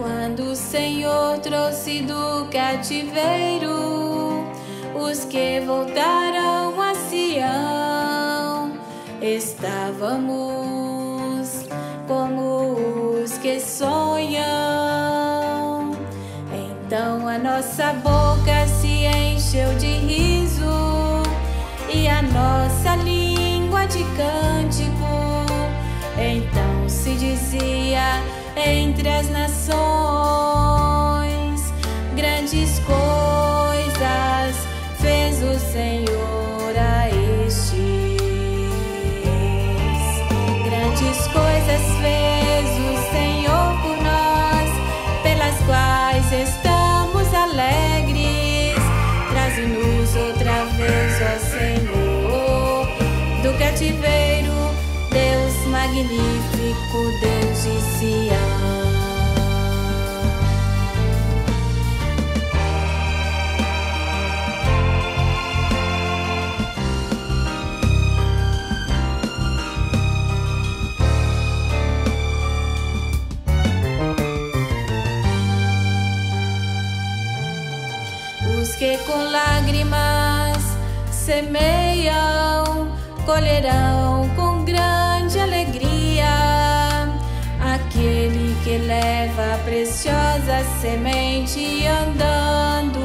quando o Senhor trouxe do cativeiro os que voltaram a Sião, estávamos como os que sonham. Então a nossa boca se encheu de riso e a nossa língua de cântico. Então se dizia entre as nações grandes coisas fez o Senhor a estes. Grandes coisas fez o Senhor por nós, pelas quais estamos alegres. Traze-nos outra vez, ó Senhor, do cativeiro, Deus magnífico, Deus Os que com lágrimas semeiam, colherão com grande alegria. Aquele que leva a preciosa semente andando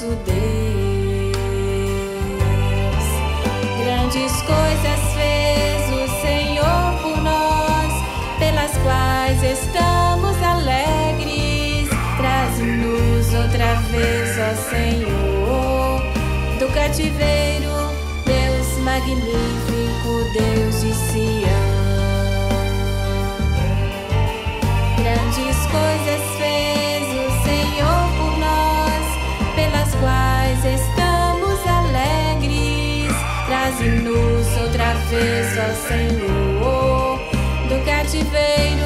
nosso Deus. Grandes coisas fez o Senhor por nós, pelas quais estamos alegres. Traze-nos outra vez, ó Senhor, do cativeiro, Deus magnífico, Deus de Sião. Grandes coisas fez Traze-nos outra vez, ó Senhor, do cativeiro.